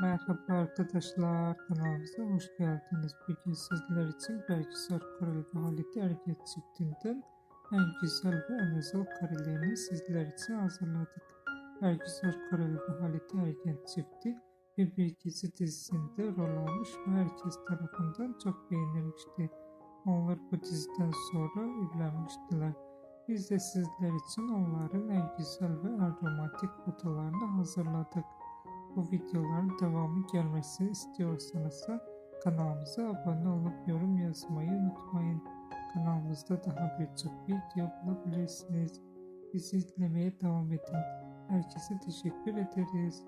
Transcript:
Merhaba arkadaşlar kanalımıza hoş geldiniz. Bugün sizler için Belgisar Kareli Halit Erget çiftinden en güzel ve en özel karelerini sizler için hazırladık. Belgisar Kareli Halit Erget çifti bir dizi dizisinde rol almış ve herkes tarafından çok beğenilmişti. Onlar bu diziden sonra evlenmiştiler. Biz de sizler için onların en güzel ve en romantik fotolarını hazırladık. Bu videoların devamı gelmesini istiyorsanız kanalımıza abone olup yorum yazmayı unutmayın. Kanalımızda daha birçok video bulabilirsiniz. Bizi izlemeye devam edin. Herkese teşekkür ederiz.